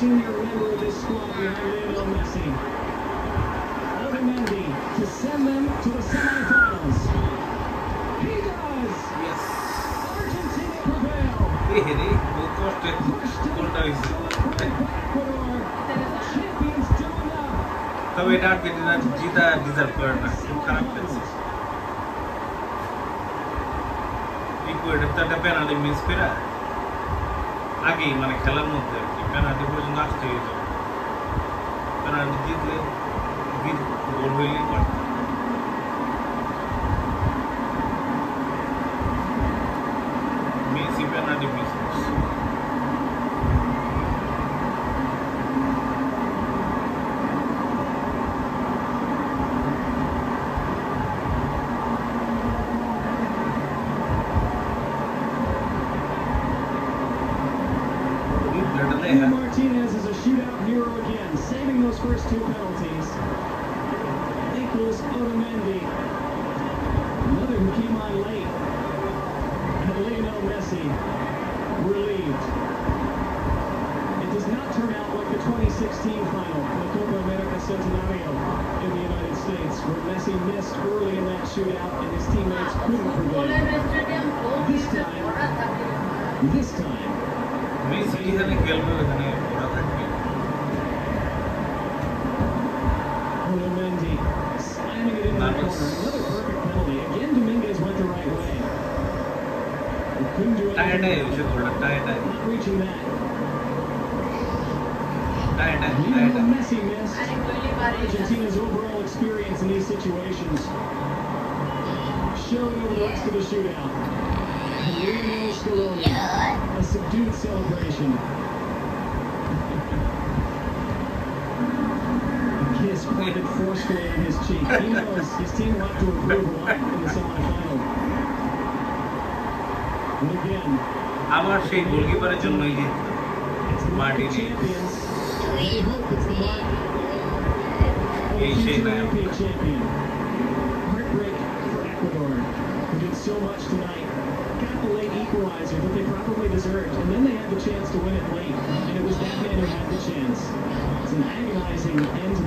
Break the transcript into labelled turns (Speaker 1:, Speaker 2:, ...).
Speaker 1: senior member of this squad behind Lionel Messi. Otamendi to send them to the semifinals. He does!
Speaker 2: Yes.
Speaker 1: Argentina prevail.
Speaker 2: এই হেরে বহু কষ্টে
Speaker 1: Pushed to the
Speaker 2: গোলটা হয়েছে
Speaker 1: celebrate by Ecuador. Champions doing up.
Speaker 2: তবে এটা Argentina জিতা deserve করে না খুব খারাপ খেলছে ইকুয়েডর তো একটা পেনাল্টি মিস করে আগেই মানে খেলার মধ্যে আর কি। পেনাল্টি পর্যন্ত আসতে হয়ে যাবে পেনাল্টি জিতলে গোল হইলেই পারত
Speaker 1: Martinez is a shootout hero again, saving those first two penalties. Equals Otamendi. Another who came on late. And Lionel Messi, relieved. It does not turn out like the 2016 final, the Copa America Centenario in the United States, where Messi missed early in that shootout and his teammates couldn't prevail. This time, this time,
Speaker 2: Messi যেখানে খেলবে ওখানে ওরা থাকবে
Speaker 1: Otamendi slamming it in the
Speaker 2: That
Speaker 1: corner.
Speaker 2: was-
Speaker 1: Another perfect penalty. Again, Dominguez went the right way. He couldn't do
Speaker 2: tired হয়ে
Speaker 1: anything.
Speaker 2: গেছে গোলটা tired হয়ে
Speaker 1: Not reaching that.
Speaker 2: Tired হয়ে
Speaker 1: Lionel
Speaker 2: tired
Speaker 1: Messi missed. Argentina's overall experience in these situations showed over the rest of the shootout. And Lionel Scaloni, a subdued celebration. A kiss pointed forcefully on his cheek. He knows his team will have to improve a lot in the semifinal. And again,
Speaker 2: আমার সেই গোলকিপারের জন্যই জিতলো
Speaker 1: it's the market
Speaker 2: Martinez.
Speaker 1: equalizer that they probably deserved, and then they had the chance to win it late, and it was that man who had the chance. It's an agonizing end